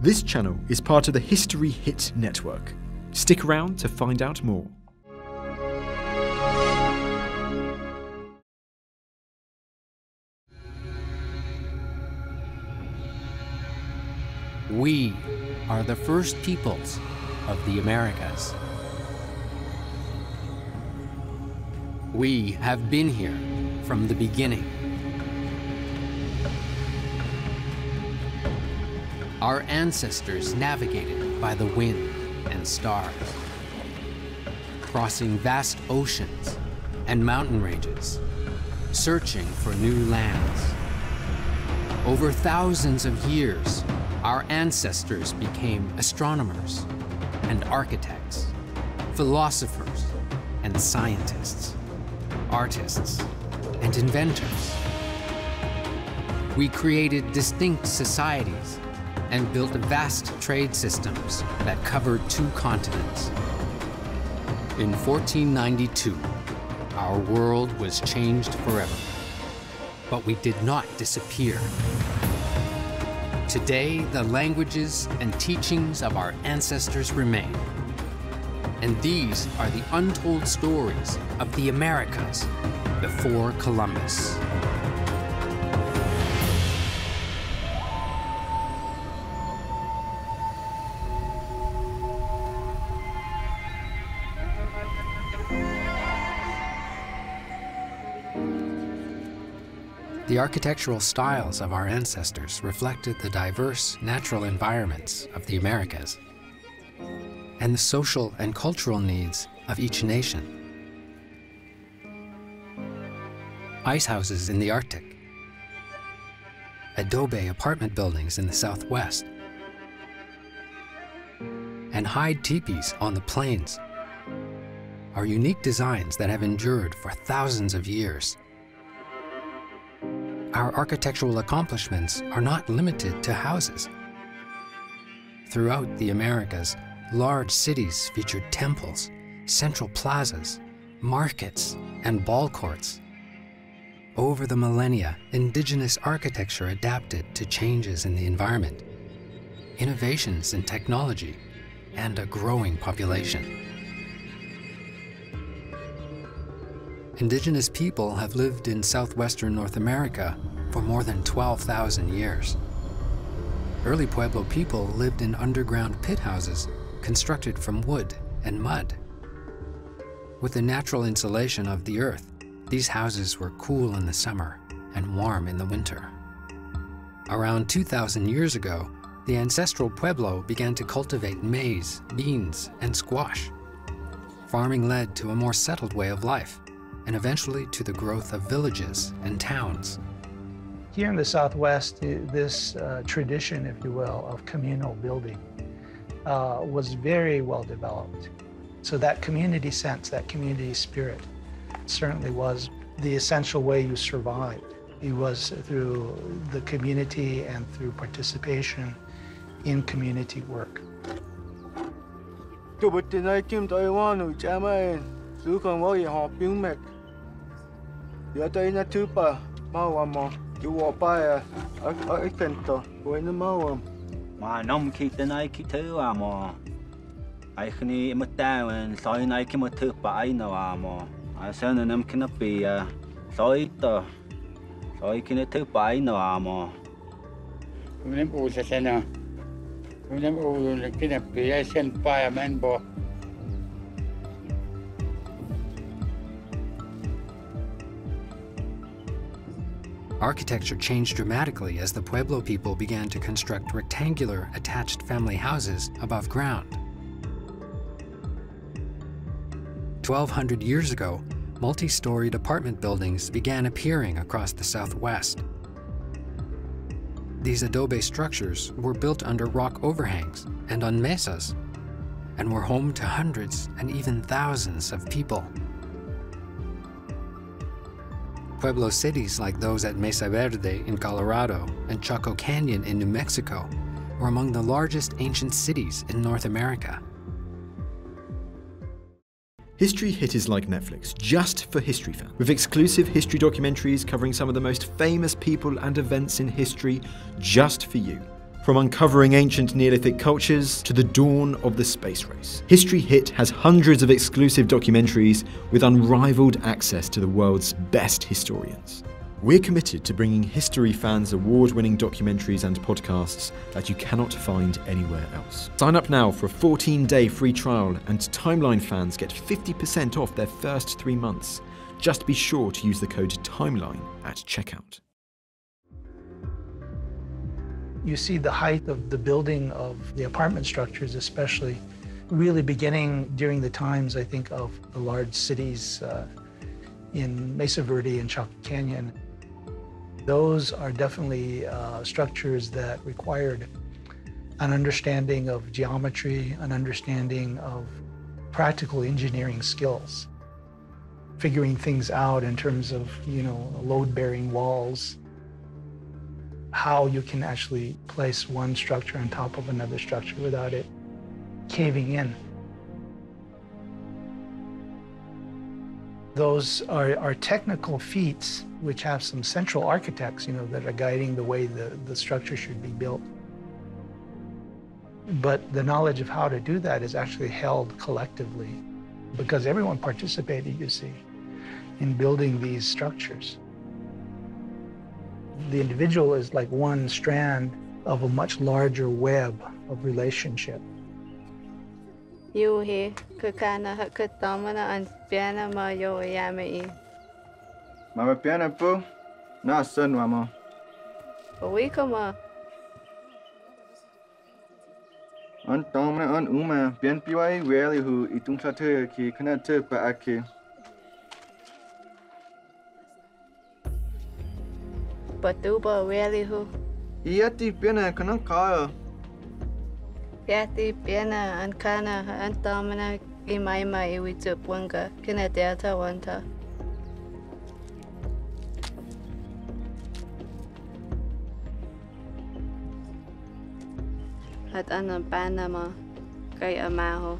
This channel is part of the History Hit network. Stick around to find out more. We are the first peoples of the Americas. We have been here from the beginning. Our ancestors navigated by the wind and stars, crossing vast oceans and mountain ranges, searching for new lands. Over thousands of years, our ancestors became astronomers and architects, philosophers and scientists, artists and inventors. We created distinct societies and built vast trade systems that covered two continents. In 1492, our world was changed forever. But we did not disappear. Today, the languages and teachings of our ancestors remain. And these are the untold stories of the Americas before Columbus. The architectural styles of our ancestors reflected the diverse natural environments of the Americas and the social and cultural needs of each nation. Ice houses in the Arctic, adobe apartment buildings in the Southwest, and hide teepees on the plains are unique designs that have endured for thousands of years our architectural accomplishments are not limited to houses. Throughout the Americas, large cities featured temples, central plazas, markets, and ball courts. Over the millennia, indigenous architecture adapted to changes in the environment, innovations in technology, and a growing population. Indigenous people have lived in southwestern North America for more than 12,000 years. Early Pueblo people lived in underground pit houses constructed from wood and mud. With the natural insulation of the earth, these houses were cool in the summer and warm in the winter. Around 2,000 years ago, the ancestral Pueblo began to cultivate maize, beans, and squash. Farming led to a more settled way of life and eventually to the growth of villages and towns. Here in the Southwest, this uh, tradition, if you will, of communal building uh, was very well developed. So that community sense, that community spirit, certainly was the essential way you survived. It was through the community and through participation in community work. giờ đây na thứ ba mau mà chú họ Yo to ina tupa maua mo. You walk by a a kento. Go in the maua. Ma nom ki te nai ki tu a mo. Ai khni ma tau en sai nai ki ma tupa ai no a mo. Ai sen nam kina pi a sai to. Sai kina tupa ai no a mo. Nim u se sena. Nim u kina pi ai sen pa men bo. Architecture changed dramatically as the Pueblo people began to construct rectangular, attached family houses above ground. 1,200 years ago, multi-storied apartment buildings began appearing across the Southwest. These adobe structures were built under rock overhangs and on mesas, and were home to hundreds and even thousands of people. Pueblo cities like those at Mesa Verde in Colorado and Chaco Canyon in New Mexico were among the largest ancient cities in North America. History Hit is like Netflix, just for history fans, with exclusive history documentaries covering some of the most famous people and events in history just for you. From uncovering ancient Neolithic cultures to the dawn of the space race, History Hit has hundreds of exclusive documentaries with unrivaled access to the world's best historians. We're committed to bringing history fans award winning documentaries and podcasts that you cannot find anywhere else. Sign up now for a 14 day free trial, and Timeline fans get 50% off their first three months. Just be sure to use the code TIMELINE at checkout. You see the height of the building of the apartment structures, especially, really beginning during the times, I think, of the large cities uh, in Mesa Verde and Chaco Canyon. Those are definitely uh, structures that required an understanding of geometry, an understanding of practical engineering skills, figuring things out in terms of, you know, load-bearing walls, how you can actually place one structure on top of another structure without it caving in. Those are, are technical feats which have some central architects, you know, that are guiding the way the, the structure should be built. But the knowledge of how to do that is actually held collectively because everyone participated, you see, in building these structures the individual is like one strand of a much larger web of relationship. Yuhi kukana na uma pian piwai weli hu itung satir ki kanatip ba ake. patuba welihu. Iati pena kana kaya. Ia pena an kana an tamana i mai mai i te punga kina te ata wanta. Hat ana pana ma kai a maho.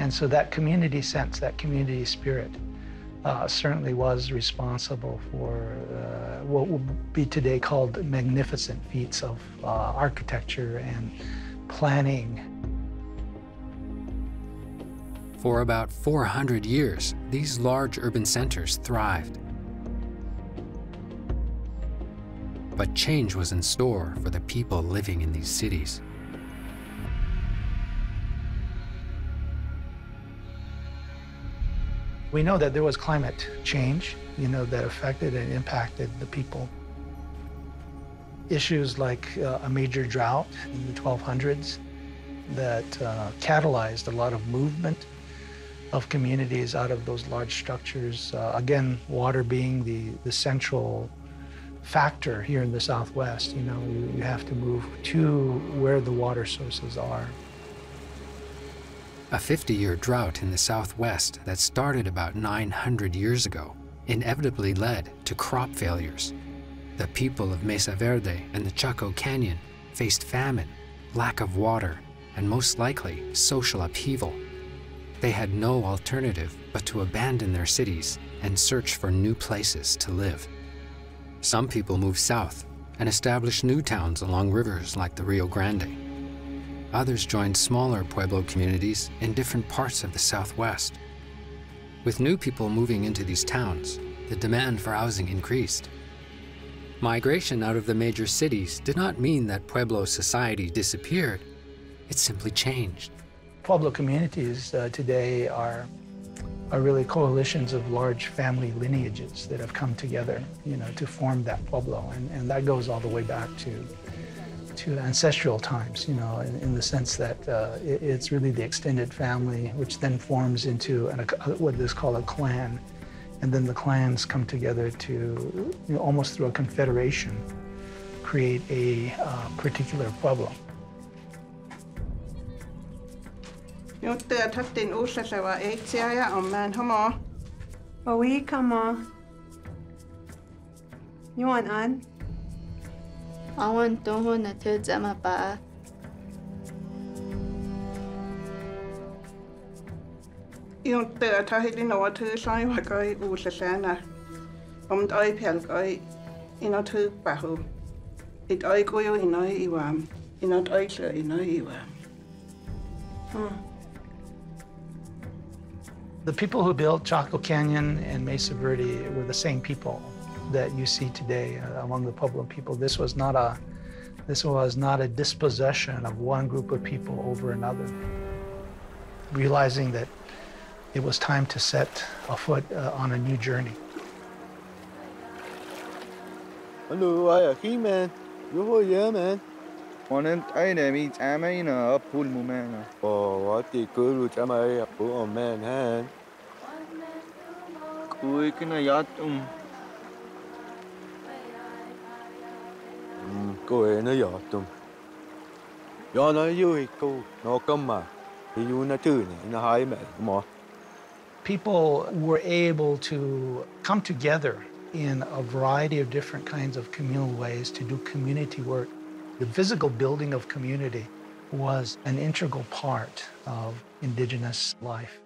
And so that community sense, that community spirit, uh, certainly was responsible for uh, what would be today called magnificent feats of uh, architecture and planning. For about 400 years, these large urban centers thrived. But change was in store for the people living in these cities. We know that there was climate change, you know, that affected and impacted the people. Issues like uh, a major drought in the 1200s that uh, catalyzed a lot of movement of communities out of those large structures. Uh, again, water being the, the central factor here in the Southwest. You know, you, you have to move to where the water sources are. A 50 year drought in the southwest that started about 900 years ago inevitably led to crop failures. The people of Mesa Verde and the Chaco Canyon faced famine, lack of water, and most likely social upheaval. They had no alternative but to abandon their cities and search for new places to live. Some people moved south and established new towns along rivers like the Rio Grande. Others joined smaller Pueblo communities in different parts of the Southwest. With new people moving into these towns, the demand for housing increased. Migration out of the major cities did not mean that Pueblo society disappeared, it simply changed. Pueblo communities uh, today are, are really coalitions of large family lineages that have come together, you know, to form that Pueblo. And, and that goes all the way back to to ancestral times, you know, in, in the sense that uh, it, it's really the extended family, which then forms into an, a, what is called a clan. And then the clans come together to, you know, almost through a confederation, create a uh, particular pueblo. Juttuja tattiin uusaseva on mään homo. Oikamo. I want to Tizama Bath. Ion te ta hili no sai wa kai u se sana. Om pel kai se. Hmm. The people who built Chaco Canyon and Mesa Verde were the same people that you see today uh, among the Pueblo people. This was not a this was not a dispossession of one group of people over another. Realizing that it was time to set a foot uh, on a new journey. Hello, I are he man. You're here, man. Wanted I meet Amina up pull mumana. Oh, what the good with Amaya? Oh, man, câm mà. Thì vui nó trừ này nó hai mẹ mò. People were able to come together in a variety of different kinds of communal ways to do community work. The physical building of community was an integral part of indigenous life.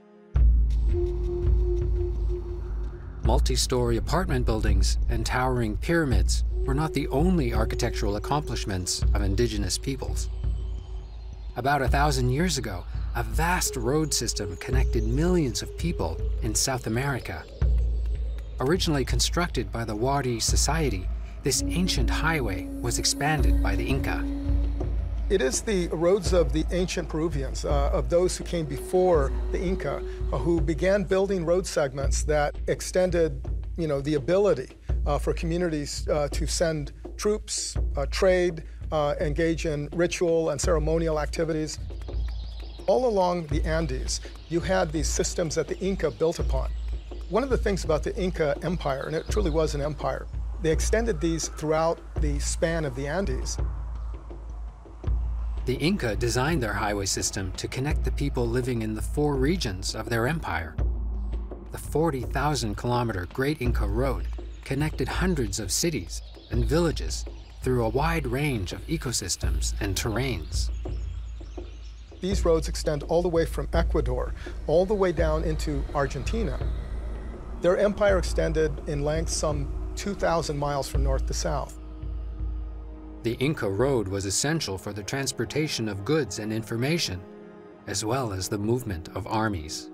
Multi story apartment buildings and towering pyramids were not the only architectural accomplishments of indigenous peoples. About a thousand years ago, a vast road system connected millions of people in South America. Originally constructed by the Wari Society, this ancient highway was expanded by the Inca. It is the roads of the ancient Peruvians, uh, of those who came before the Inca, uh, who began building road segments that extended, you know, the ability uh, for communities uh, to send troops, uh, trade, uh, engage in ritual and ceremonial activities. All along the Andes, you had these systems that the Inca built upon. One of the things about the Inca Empire, and it truly was an empire, they extended these throughout the span of the Andes. The Inca designed their highway system to connect the people living in the four regions of their empire. The 40,000 kilometer Great Inca Road connected hundreds of cities and villages through a wide range of ecosystems and terrains. These roads extend all the way from Ecuador, all the way down into Argentina. Their empire extended in length some 2,000 miles from north to south. The Inca Road was essential for the transportation of goods and information, as well as the movement of armies.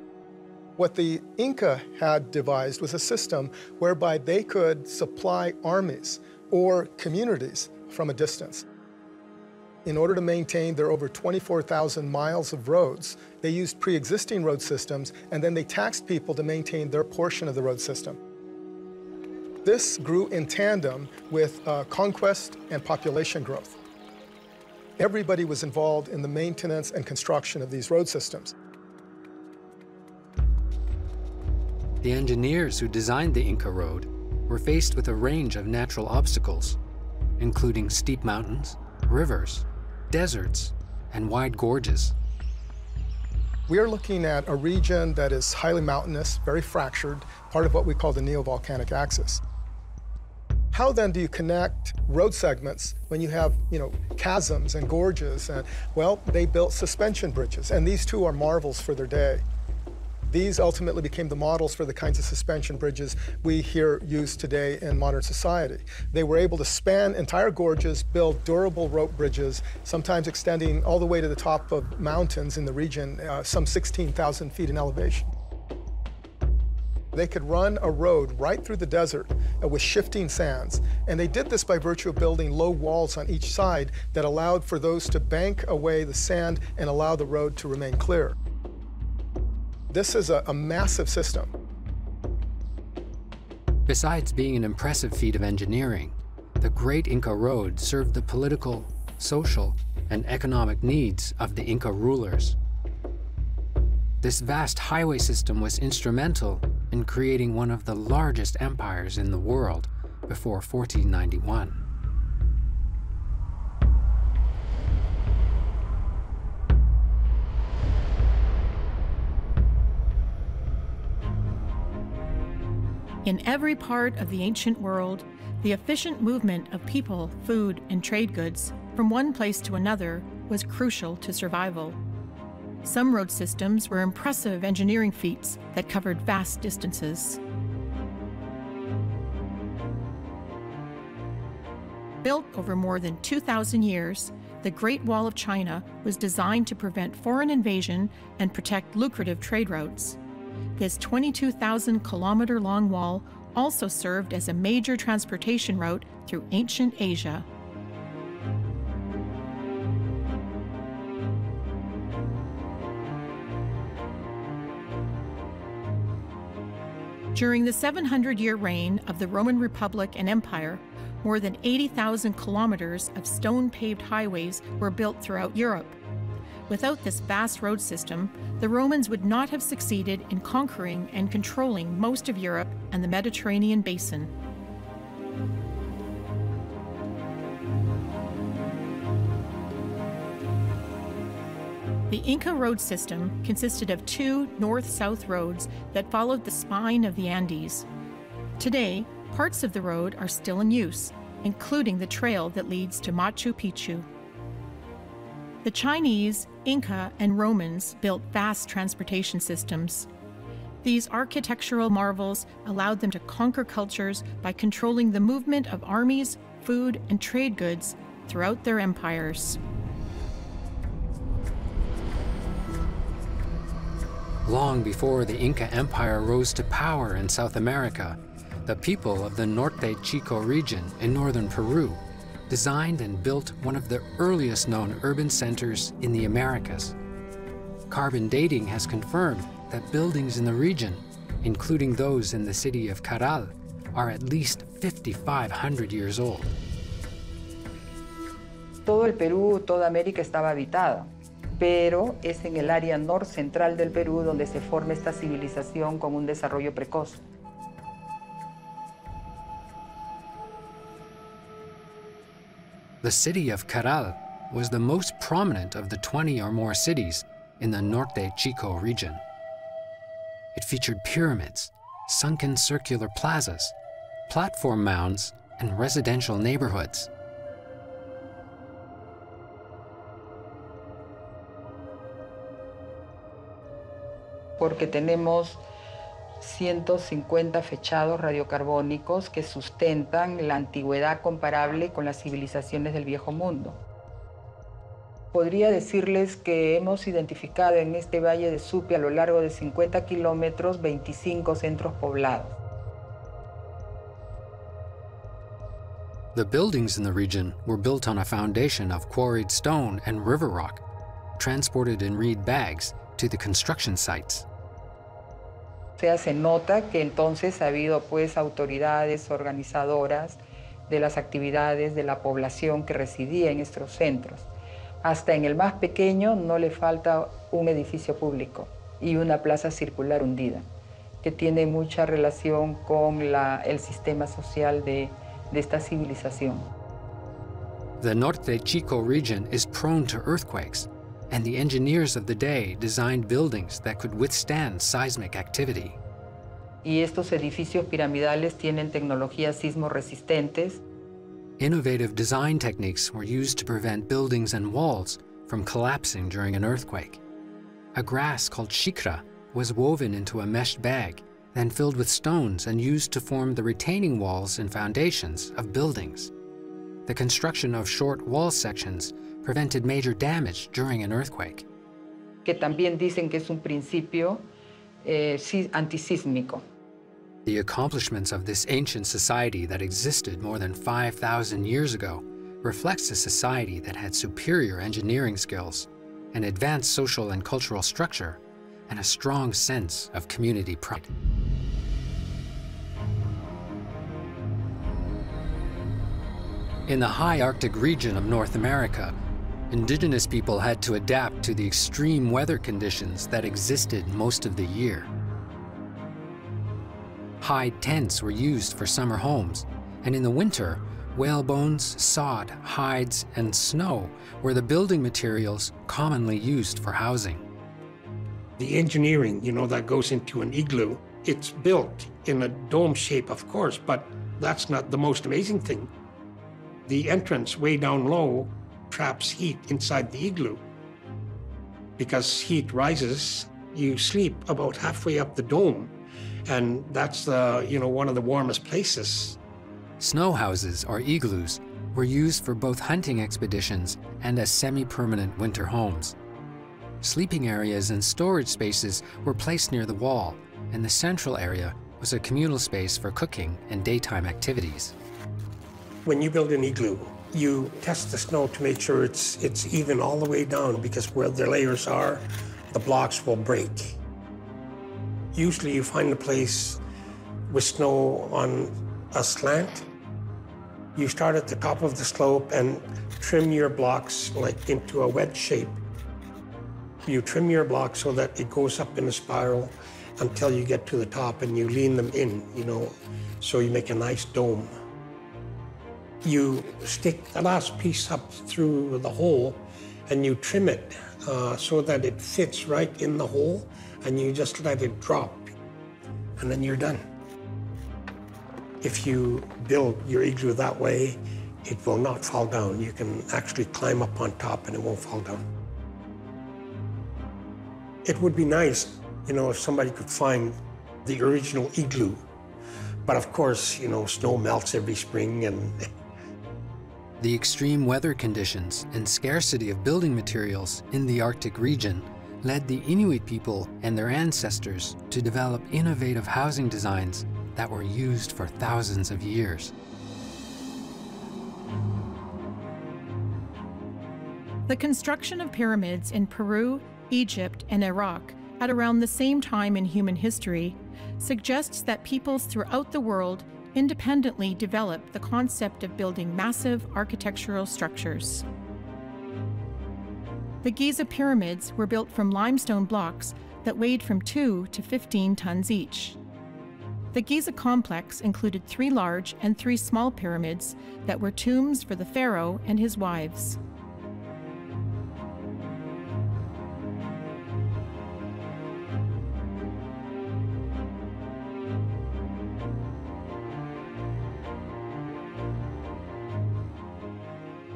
What the Inca had devised was a system whereby they could supply armies or communities from a distance. In order to maintain their over 24,000 miles of roads, they used pre-existing road systems and then they taxed people to maintain their portion of the road system. This grew in tandem with uh, conquest and population growth. Everybody was involved in the maintenance and construction of these road systems. The engineers who designed the Inca Road were faced with a range of natural obstacles, including steep mountains, rivers, deserts, and wide gorges. We are looking at a region that is highly mountainous, very fractured, part of what we call the neovolcanic axis. How then do you connect road segments when you have, you know, chasms and gorges? And, well, they built suspension bridges, and these two are marvels for their day. These ultimately became the models for the kinds of suspension bridges we hear used today in modern society. They were able to span entire gorges, build durable rope bridges, sometimes extending all the way to the top of mountains in the region, uh, some 16,000 feet in elevation. They could run a road right through the desert uh, with shifting sands. And they did this by virtue of building low walls on each side that allowed for those to bank away the sand and allow the road to remain clear. This is a, a massive system. Besides being an impressive feat of engineering, the Great Inca Road served the political, social, and economic needs of the Inca rulers. This vast highway system was instrumental in creating one of the largest empires in the world before 1491. In every part of the ancient world, the efficient movement of people, food, and trade goods from one place to another was crucial to survival. Some road systems were impressive engineering feats that covered vast distances. Built over more than 2,000 years, the Great Wall of China was designed to prevent foreign invasion and protect lucrative trade routes. This 22,000 kilometer long wall also served as a major transportation route through ancient Asia. During the 700 year reign of the Roman Republic and Empire, more than 80,000 kilometers of stone paved highways were built throughout Europe. Without this vast road system, the Romans would not have succeeded in conquering and controlling most of Europe and the Mediterranean basin. The Inca road system consisted of two north south roads that followed the spine of the Andes. Today, parts of the road are still in use, including the trail that leads to Machu Picchu. The Chinese, Inca, and Romans built vast transportation systems. These architectural marvels allowed them to conquer cultures by controlling the movement of armies, food, and trade goods throughout their empires. Long before the Inca Empire rose to power in South America, the people of the Norte Chico region in northern Peru designed and built one of the earliest known urban centers in the Americas. Carbon dating has confirmed that buildings in the region, including those in the city of Caral, are at least 5,500 years old. Todo el Perú, toda América estaba habitada. pero es en el área norcentral del Perú donde se forma esta civilización con un desarrollo precoz. The city of Caral was the most prominent of the 20 or more cities in the Norte Chico region. It featured pyramids, sunken circular plazas, platform mounds, and residential neighborhoods. porque tenemos 150 fechados radiocarbónicos que sustentan la antigüedad comparable con las civilizaciones del viejo mundo. Podría decirles que hemos identificado en este valle de Supe a lo largo de 50 kilómetros 25 centros poblados. The buildings in the region were built on a foundation of quarried stone and river rock, transported in reed bags to the construction sites. Sea, se nota que entonces ha habido pues autoridades organizadoras de las actividades de la población que residía en estos centros. Hasta en el más pequeño no le falta un edificio público y una plaza circular hundida, que tiene mucha relación con el sistema social de, de esta civilización. The Norte Chico region is prone to earthquakes and the engineers of the day designed buildings that could withstand seismic activity. Y estos edificios piramidales tienen tecnologías sismo resistentes. Innovative design techniques were used to prevent buildings and walls from collapsing during an earthquake. A grass called shicra was woven into a meshed bag, then filled with stones and used to form the retaining walls and foundations of buildings. The construction of short wall sections prevented major damage during an earthquake. Que también dicen que es un principio eh, antisísmico. The accomplishments of this ancient society that existed more than 5,000 years ago reflects a society that had superior engineering skills, an advanced social and cultural structure, and a strong sense of community pride. In the high Arctic region of North America, indigenous people had to adapt to the extreme weather conditions that existed most of the year. Hide tents were used for summer homes, and in the winter, whale bones, sod, hides, and snow were the building materials commonly used for housing. The engineering, you know, that goes into an igloo, it's built in a dome shape, of course, but that's not the most amazing thing. The entrance way down low traps heat inside the igloo. Because heat rises, you sleep about halfway up the dome, and that's the, you know, one of the warmest places. Snow houses, or igloos, were used for both hunting expeditions and as semi-permanent winter homes. Sleeping areas and storage spaces were placed near the wall, and the central area was a communal space for cooking and daytime activities. When you build an igloo, you test the snow to make sure it's, it's even all the way down because where the layers are, the blocks will break. Usually you find a place with snow on a slant. You start at the top of the slope and trim your blocks like into a wedge shape. You trim your blocks so that it goes up in a spiral until you get to the top and you lean them in, you know, so you make a nice dome. You stick the last piece up through the hole and you trim it uh, so that it fits right in the hole and you just let it drop and then you're done. If you build your igloo that way, it will not fall down. You can actually climb up on top and it won't fall down. It would be nice, you know, if somebody could find the original igloo. But of course, you know, snow melts every spring and The extreme weather conditions and scarcity of building materials in the Arctic region led the Inuit people and their ancestors to develop innovative housing designs that were used for thousands of years. The construction of pyramids in Peru, Egypt, and Iraq at around the same time in human history suggests that peoples throughout the world independently developed the concept of building massive architectural structures. The Giza pyramids were built from limestone blocks that weighed from 2 to 15 tons each. The Giza complex included three large and three small pyramids that were tombs for the pharaoh and his wives.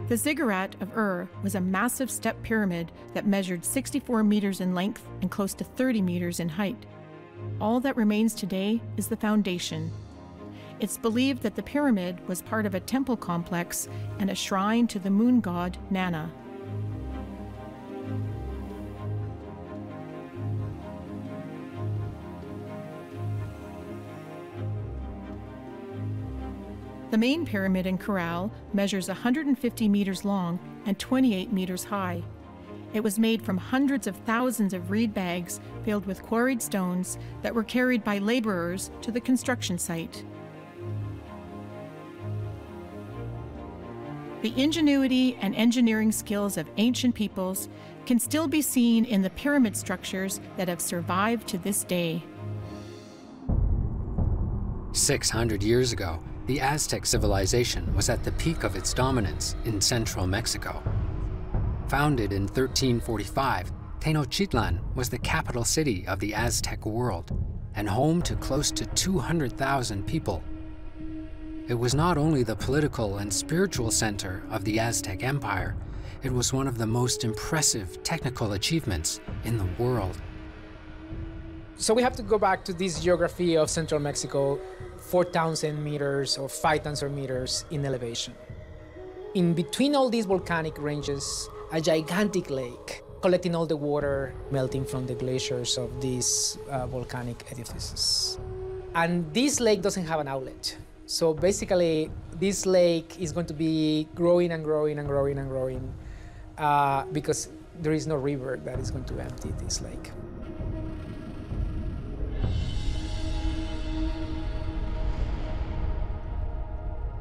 The ziggurat of Ur was a massive step pyramid that measured 64 meters in length and close to 30 meters in height. All that remains today is the foundation. It's believed that the pyramid was part of a temple complex and a shrine to the moon god Nanna. The main pyramid in Caral measures 150 meters long and 28 meters high. It was made from hundreds of thousands of reed bags filled with quarried stones that were carried by laborers to the construction site. The ingenuity and engineering skills of ancient peoples can still be seen in the pyramid structures that have survived to this day. 600 years ago, the Aztec civilization was at the peak of its dominance in central Mexico. Founded in 1345, Tenochtitlan was the capital city of the Aztec world and home to close to 200,000 people. It was not only the political and spiritual center of the Aztec Empire, it was one of the most impressive technical achievements in the world. So we have to go back to this geography of central Mexico 4,000 meters or 5,000 meters in elevation. In between all these volcanic ranges, a gigantic lake collecting all the water melting from the glaciers of these uh, volcanic edifices. And this lake doesn't have an outlet. So basically, this lake is going to be growing and growing and growing and growing uh, because there is no river that is going to empty this lake.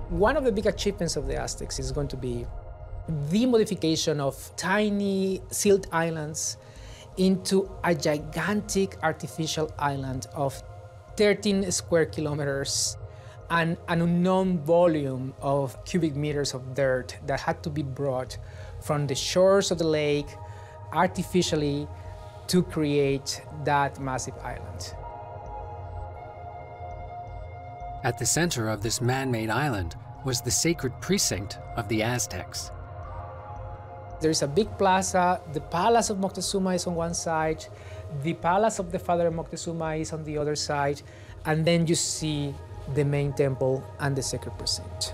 One of the big achievements of the Aztecs is going to be the modification of tiny silt islands into a gigantic artificial island of 13 square kilometers and an unknown volume of cubic meters of dirt that had to be brought from the shores of the lake artificially to create that massive island. At the center of this man-made island was the sacred precinct of the Aztecs. There's a big plaza. The palace of Moctezuma is on one side. The palace of the father of Moctezuma is on the other side. And then you see the main temple and the sacred precinct.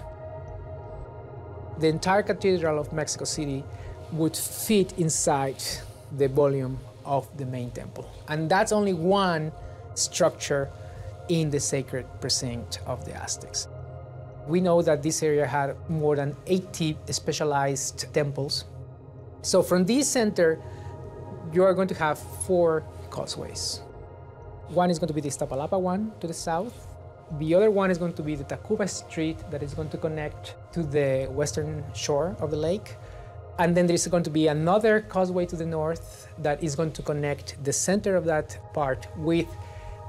the entire Cathedral of Mexico City would fit inside the volume of the main temple. And that's only one structure in the sacred precinct of the Aztecs. We know that this area had more than 80 specialized temples. So from this center, you are going to have four causeways. One is going to be the Iztapalapa one to the south. The other one is going to be the Tacuba Street that is going to connect to the western shore of the lake. And then there's going to be another causeway to the north that is going to connect the center of that part with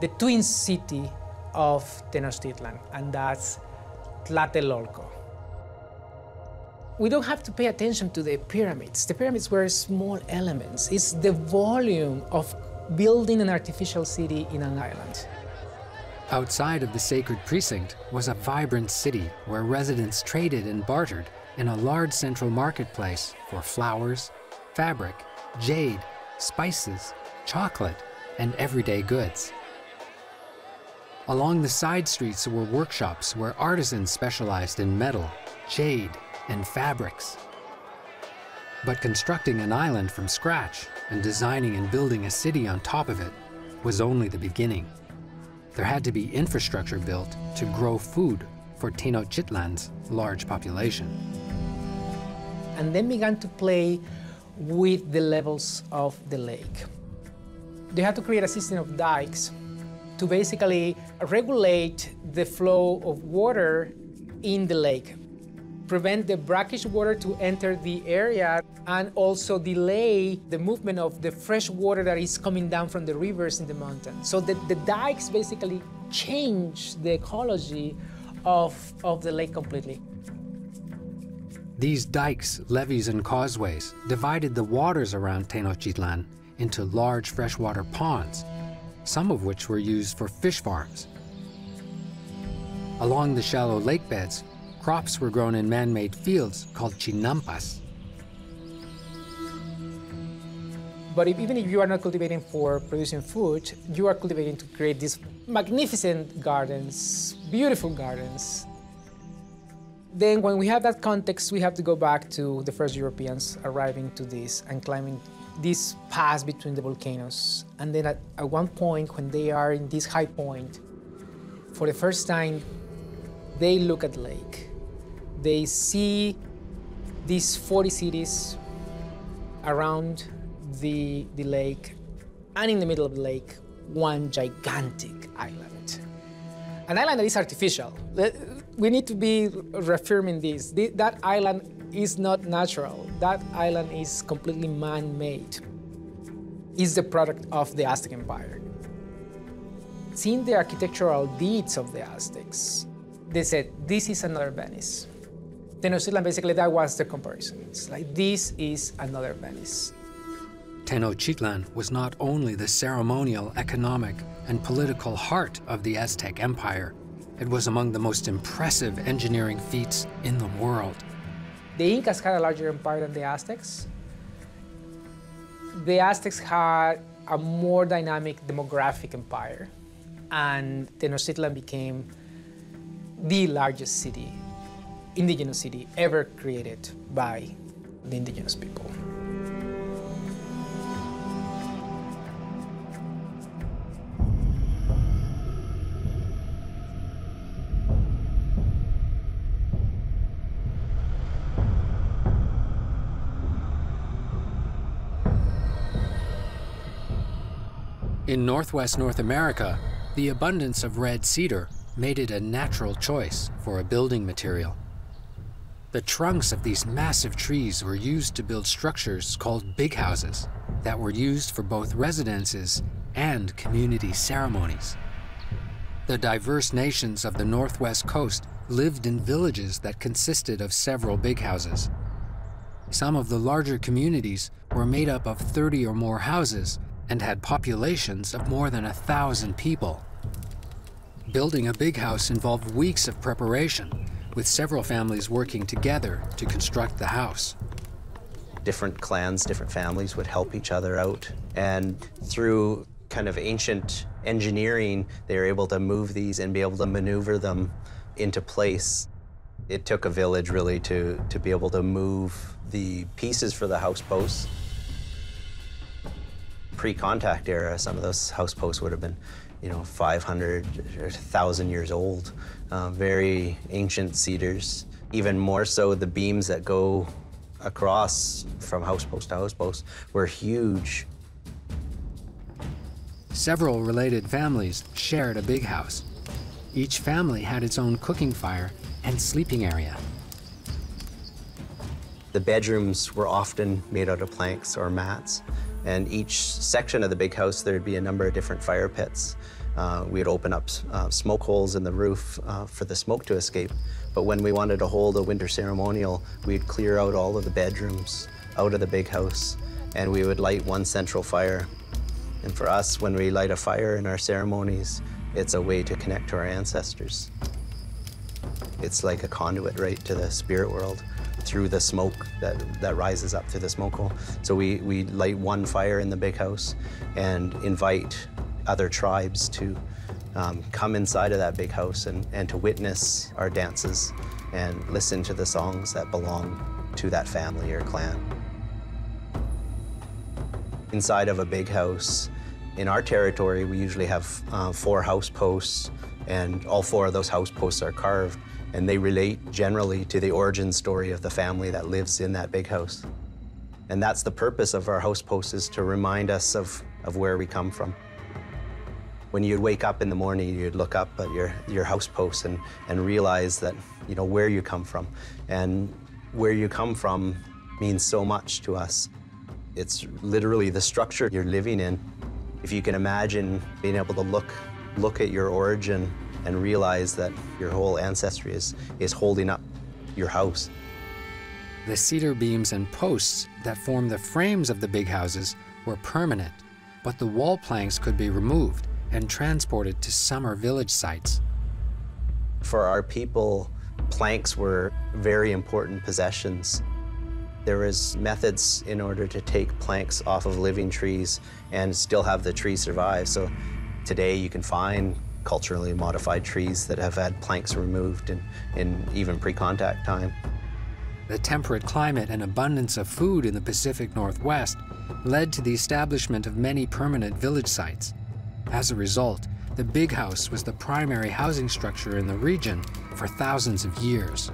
the twin city of Tenochtitlan, and that's Tlatelolco. We don't have to pay attention to the pyramids. The pyramids were small elements. It's the volume of building an artificial city in an island. Outside of the sacred precinct was a vibrant city where residents traded and bartered in a large central marketplace for flowers, fabric, jade, spices, chocolate, and everyday goods. Along the side streets were workshops where artisans specialized in metal, jade, and fabrics. But constructing an island from scratch and designing and building a city on top of it was only the beginning. There had to be infrastructure built to grow food for Tenochtitlan's large population. And then began to play with the levels of the lake. They had to create a system of dikes to basically regulate the flow of water in the lake, prevent the brackish water to enter the area, and also delay the movement of the fresh water that is coming down from the rivers in the mountain. So the, the dikes basically change the ecology of, of the lake completely. These dikes, levees, and causeways divided the waters around Tenochtitlan into large freshwater ponds some of which were used for fish farms. Along the shallow lake beds, crops were grown in man-made fields called chinampas. But if, even if you are not cultivating for producing food, you are cultivating to create these magnificent gardens, beautiful gardens. Then when we have that context, we have to go back to the first Europeans arriving to this and climbing this pass between the volcanoes. And then at, at one point, when they are in this high point, for the first time, they look at the lake. They see these 40 cities around the, the lake, and in the middle of the lake, one gigantic island. An island that is artificial. We need to be reaffirming this. That island is not natural. That island is completely man-made. It's the product of the Aztec Empire. Seeing the architectural deeds of the Aztecs, they said, this is another Venice. Tenochtitlan, basically, that was the comparison. It's like, this is another Venice. Tenochtitlan was not only the ceremonial, economic, and political heart of the Aztec Empire, it was among the most impressive engineering feats in the world. The Incas had a larger empire than the Aztecs. The Aztecs had a more dynamic demographic empire, and Tenochtitlan became the largest city, indigenous city, ever created by the indigenous people. In northwest North America, the abundance of red cedar made it a natural choice for a building material. The trunks of these massive trees were used to build structures called big houses that were used for both residences and community ceremonies. The diverse nations of the northwest coast lived in villages that consisted of several big houses. Some of the larger communities were made up of 30 or more houses and had populations of more than a thousand people. Building a big house involved weeks of preparation, with several families working together to construct the house. Different clans, different families would help each other out, and through kind of ancient engineering, they were able to move these and be able to maneuver them into place. It took a village really to, to be able to move the pieces for the house posts. Pre-contact era, some of those house posts would have been, you know, 500 or 1,000 years old. Uh, very ancient cedars. Even more so, the beams that go across from house post to house post were huge. Several related families shared a big house. Each family had its own cooking fire and sleeping area. The bedrooms were often made out of planks or mats, and each section of the big house, there'd be a number of different fire pits. Uh, we'd open up uh, smoke holes in the roof uh, for the smoke to escape. But when we wanted to hold a winter ceremonial, we'd clear out all of the bedrooms out of the big house, and we would light one central fire. And for us, when we light a fire in our ceremonies, it's a way to connect to our ancestors. It's like a conduit right to the spirit world through the smoke that, that rises up through the smoke hole. So we, we light one fire in the big house and invite other tribes to um, come inside of that big house and, and to witness our dances and listen to the songs that belong to that family or clan. Inside of a big house, in our territory, we usually have uh, four house posts, and all four of those house posts are carved, and they relate generally to the origin story of the family that lives in that big house. And that's the purpose of our house posts, is to remind us of, of where we come from. When you'd wake up in the morning, you'd look up at your, your house post and, and realize that, you know, where you come from. And where you come from means so much to us. It's literally the structure you're living in if you can imagine being able to look, look at your origin and realize that your whole ancestry is, is holding up your house. The cedar beams and posts that form the frames of the big houses were permanent, but the wall planks could be removed and transported to summer village sites. For our people, planks were very important possessions. There was methods in order to take planks off of living trees and still have the tree survive. So today you can find culturally modified trees that have had planks removed in, in even pre-contact time. The temperate climate and abundance of food in the Pacific Northwest led to the establishment of many permanent village sites. As a result, the Big House was the primary housing structure in the region for thousands of years.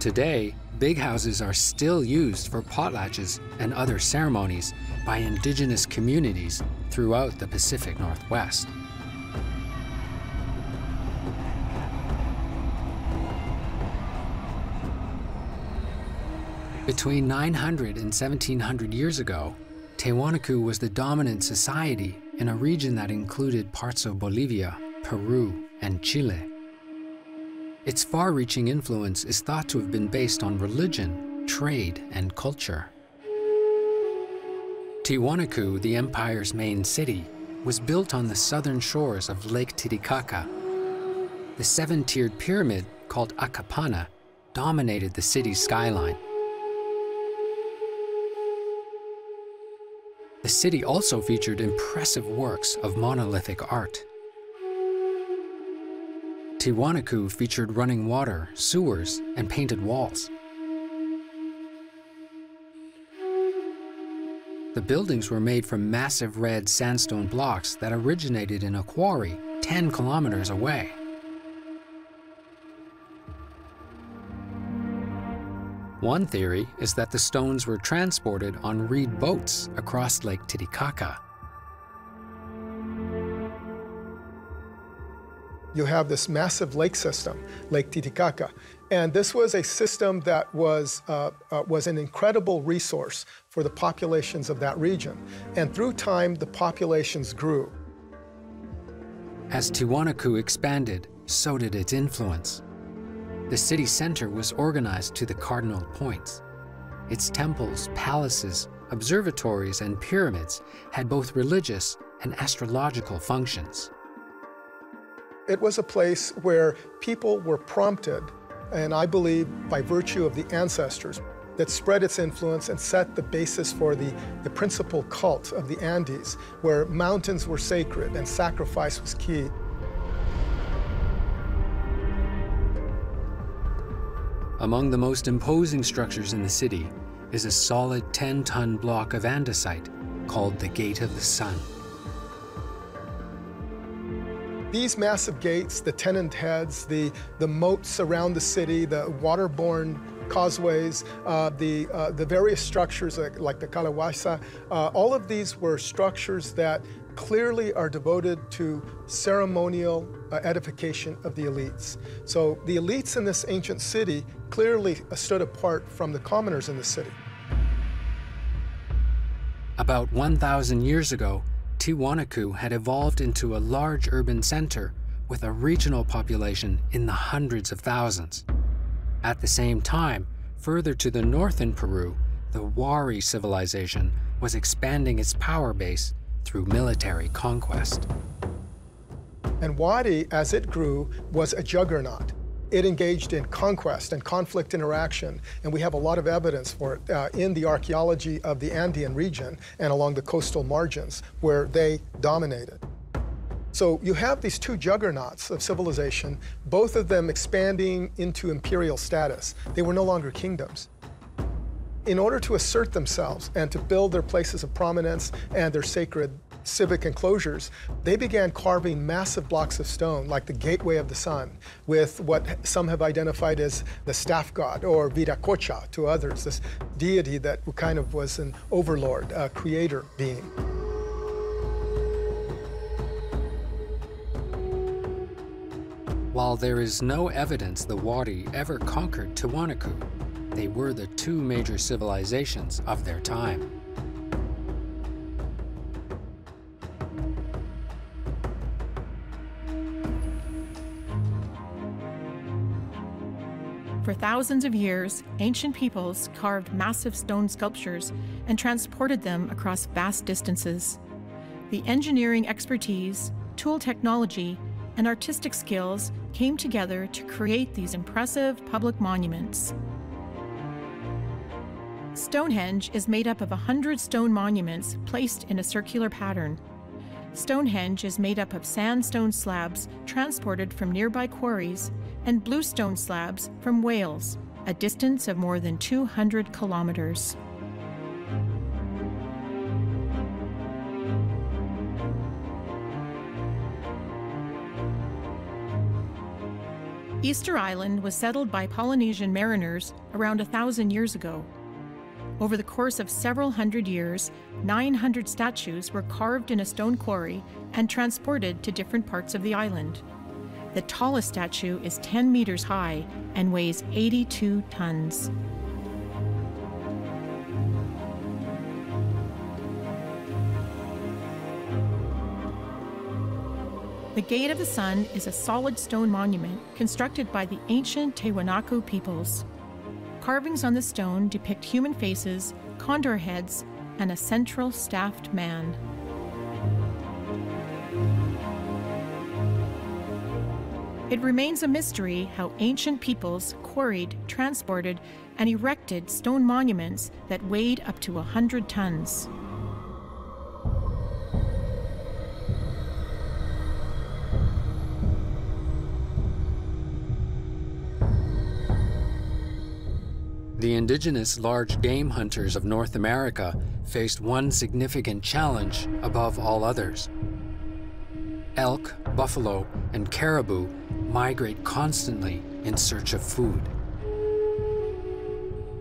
Today, big houses are still used for potlatches and other ceremonies by indigenous communities throughout the Pacific Northwest. Between 900 and 1700 years ago, Tiwanaku was the dominant society in a region that included parts of Bolivia, Peru, and Chile. Its far-reaching influence is thought to have been based on religion, trade, and culture. Tiwanaku, the empire's main city, was built on the southern shores of Lake Titicaca. The seven-tiered pyramid, called Akapana, dominated the city's skyline. The city also featured impressive works of monolithic art. Tiwanaku featured running water, sewers, and painted walls. The buildings were made from massive red sandstone blocks that originated in a quarry 10 kilometers away. One theory is that the stones were transported on reed boats across Lake Titicaca. you have this massive lake system, Lake Titicaca. And this was a system that was, uh, uh, was an incredible resource for the populations of that region. And through time, the populations grew. As Tiwanaku expanded, so did its influence. The city center was organized to the cardinal points. Its temples, palaces, observatories, and pyramids had both religious and astrological functions. It was a place where people were prompted, and I believe by virtue of the ancestors, that spread its influence and set the basis for the, the principal cult of the Andes, where mountains were sacred and sacrifice was key. Among the most imposing structures in the city is a solid 10-ton block of andesite called the Gate of the Sun. These massive gates, the tenoned heads, the, the moats around the city, the waterborne causeways, uh, the, uh, the various structures like, like the Kalasasaya, uh, all of these were structures that clearly are devoted to ceremonial uh, edification of the elites. So the elites in this ancient city clearly stood apart from the commoners in the city. About 1,000 years ago, Tiwanaku had evolved into a large urban center with a regional population in the hundreds of thousands. At the same time, further to the north in Peru, the Wari civilization was expanding its power base through military conquest. And Wari, as it grew, was a juggernaut. It engaged in conquest and conflict interaction, and we have a lot of evidence for it uh, in the archaeology of the Andean region and along the coastal margins where they dominated. So you have these two juggernauts of civilization, both of them expanding into imperial status. They were no longer kingdoms. In order to assert themselves and to build their places of prominence and their sacred civic enclosures, they began carving massive blocks of stone, like the Gateway of the Sun, with what some have identified as the staff god, or Viracocha to others, this deity that kind of was an overlord, a creator being. While there is no evidence the Wari ever conquered Tiwanaku, they were the two major civilizations of their time. For thousands of years, ancient peoples carved massive stone sculptures and transported them across vast distances. The engineering expertise, tool technology, and artistic skills came together to create these impressive public monuments. Stonehenge is made up of a hundred stone monuments placed in a circular pattern. Stonehenge is made up of sandstone slabs transported from nearby quarries and bluestone slabs from Wales, a distance of more than 200 kilometers. Easter Island was settled by Polynesian mariners around a thousand years ago. Over the course of several hundred years, 900 statues were carved in a stone quarry and transported to different parts of the island. The tallest statue is 10 meters high and weighs 82 tons. The Gate of the Sun is a solid stone monument constructed by the ancient Tiwanaku peoples. Carvings on the stone depict human faces, condor heads, and a central staffed man. It remains a mystery how ancient peoples quarried, transported, and erected stone monuments that weighed up to 100 tons. The indigenous large game hunters of North America faced one significant challenge above all others. Elk, buffalo, and caribou migrate constantly in search of food.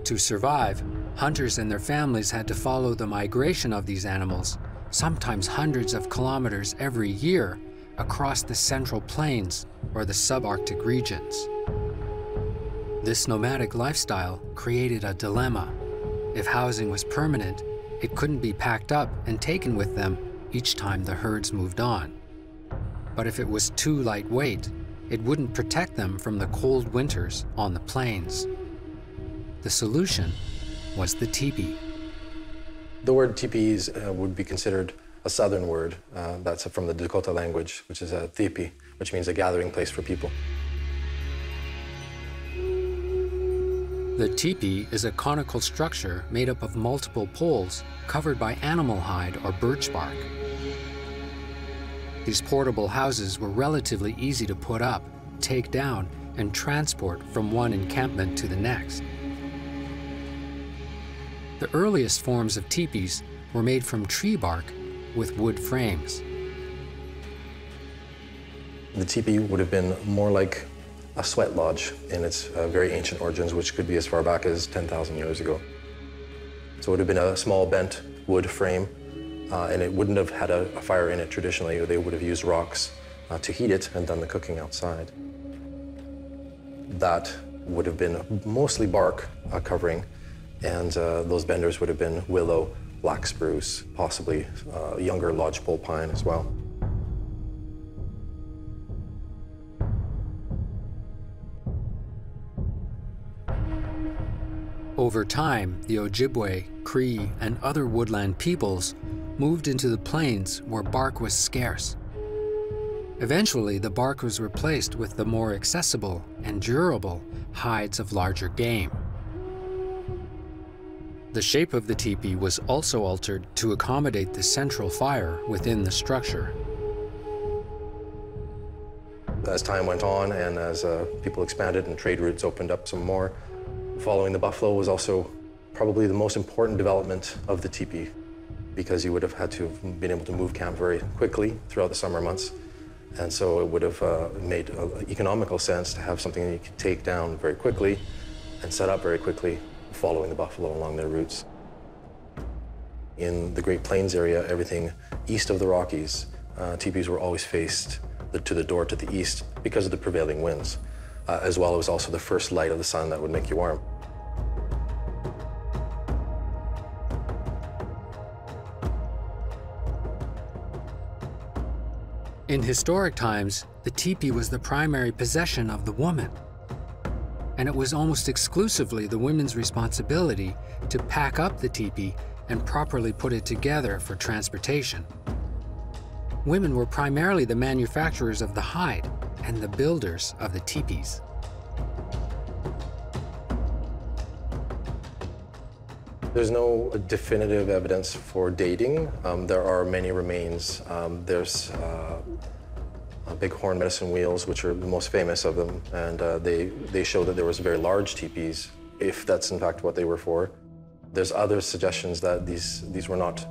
To survive, hunters and their families had to follow the migration of these animals, sometimes hundreds of kilometers every year, across the central plains or the subarctic regions. This nomadic lifestyle created a dilemma. If housing was permanent, it couldn't be packed up and taken with them each time the herds moved on. But if it was too lightweight, it wouldn't protect them from the cold winters on the plains. The solution was the teepee. The word teepees uh, would be considered a southern word. Uh, that's from the Dakota language, which is a teepee, which means a gathering place for people. The teepee is a conical structure made up of multiple poles covered by animal hide or birch bark. These portable houses were relatively easy to put up, take down, and transport from one encampment to the next. The earliest forms of teepees were made from tree bark with wood frames. The teepee would have been more like a sweat lodge in its uh, very ancient origins, which could be as far back as 10,000 years ago. So it would have been a small bent wood frame, uh, and it wouldn't have had a, a, fire in it traditionally. They would have used rocks uh, to heat it and done the cooking outside. That would have been mostly bark uh, covering, and uh, those benders would have been willow, black spruce, possibly uh, younger lodgepole pine as well. Over time, the Ojibwe, Cree, and other woodland peoples moved into the plains where bark was scarce. Eventually, the bark was replaced with the more accessible and durable hides of larger game. The shape of the teepee was also altered to accommodate the central fire within the structure. As time went on and as uh, people expanded and trade routes opened up some more, Following the buffalo was also probably the most important development of the teepee because you would have had to have been able to move camp very quickly throughout the summer months. And so it would have uh, made economical sense to have something that you could take down very quickly and set up very quickly following the buffalo along their routes. In the Great Plains area, everything east of the Rockies, uh, teepees were always faced the, to the door to the east because of the prevailing winds uh, as well as also the first light of the sun that would make you warm. In historic times, the teepee was the primary possession of the woman. And it was almost exclusively the women's responsibility to pack up the teepee and properly put it together for transportation. Women were primarily the manufacturers of the hide, and the builders of the teepees. There's no definitive evidence for dating. Um, there are many remains. Um, there's uh, bighorn medicine wheels, which are the most famous of them, and uh, they, they show that there was very large teepees, if that's in fact what they were for. There's other suggestions that these, these were not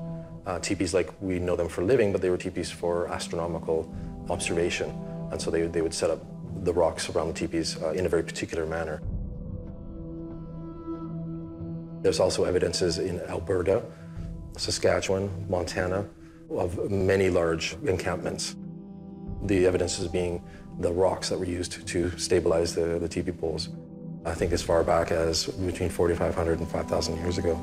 uh, teepees like we know them for living, but they were teepees for astronomical observation. And so they, they would set up the rocks around the teepees uh, in a very particular manner. There's also evidences in Alberta, Saskatchewan, Montana, of many large encampments. The evidences being the rocks that were used to stabilize the, the teepee poles. I think as far back as between 4,500 and 5,000 years ago.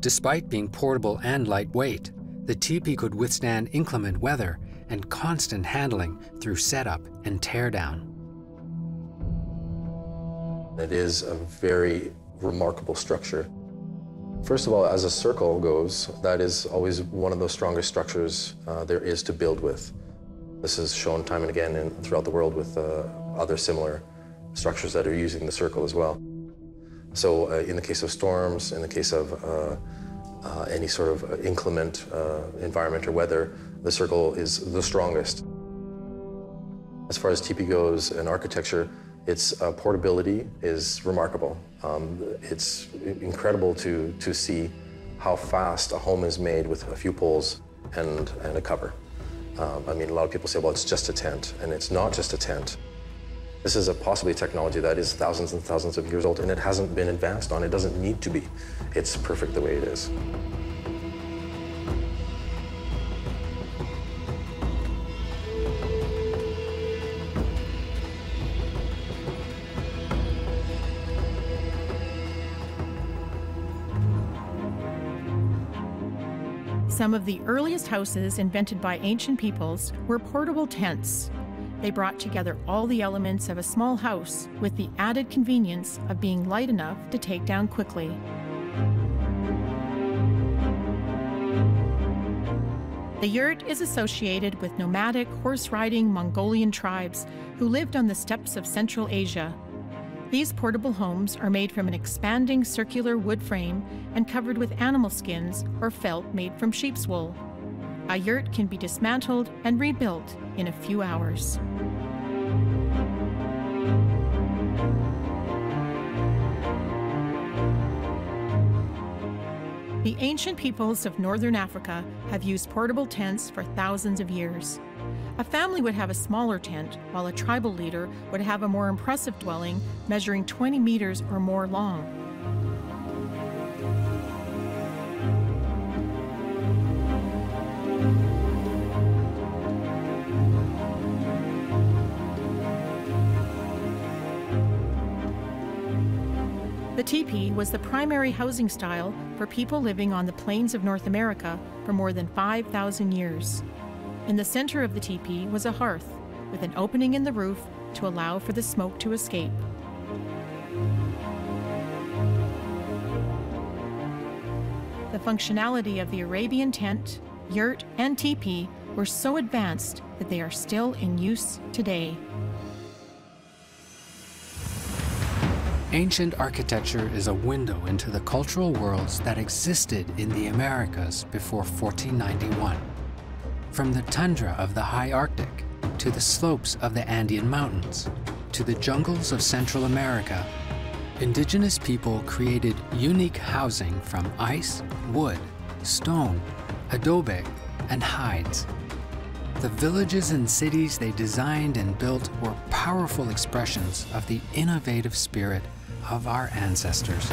Despite being portable and lightweight, the teepee could withstand inclement weather and constant handling through setup and teardown. It is a very remarkable structure. First of all, as a circle goes, that is always one of the strongest structures uh, there is to build with. This is shown time and again in, throughout the world with uh, other similar structures that are using the circle as well. So uh, in the case of storms, in the case of uh, uh, any sort of inclement uh, environment or weather, the circle is the strongest. As far as teepee goes in architecture, its uh, portability is remarkable. Um, it's incredible to, to see how fast a home is made with a few poles and, and a cover. Um, I mean, a lot of people say, well, it's just a tent, and it's not just a tent. This is a possibly technology that is thousands and thousands of years old, and it hasn't been advanced on. It doesn't need to be. It's perfect the way it is. Some of the earliest houses invented by ancient peoples were portable tents they brought together all the elements of a small house with the added convenience of being light enough to take down quickly. The yurt is associated with nomadic horse-riding Mongolian tribes who lived on the steppes of Central Asia. These portable homes are made from an expanding circular wood frame and covered with animal skins or felt made from sheep's wool. A yurt can be dismantled and rebuilt in a few hours. The ancient peoples of northern Africa have used portable tents for thousands of years. A family would have a smaller tent, while a tribal leader would have a more impressive dwelling measuring 20 meters or more long. The teepee was the primary housing style for people living on the plains of North America for more than 5,000 years. In the center of the teepee was a hearth with an opening in the roof to allow for the smoke to escape. The functionality of the Arabian tent, yurt, and teepee were so advanced that they are still in use today. Ancient architecture is a window into the cultural worlds that existed in the Americas before 1491. From the tundra of the high Arctic, to the slopes of the Andean Mountains, to the jungles of Central America, indigenous people created unique housing from ice, wood, stone, adobe, and hides. The villages and cities they designed and built were powerful expressions of the innovative spirit of our ancestors.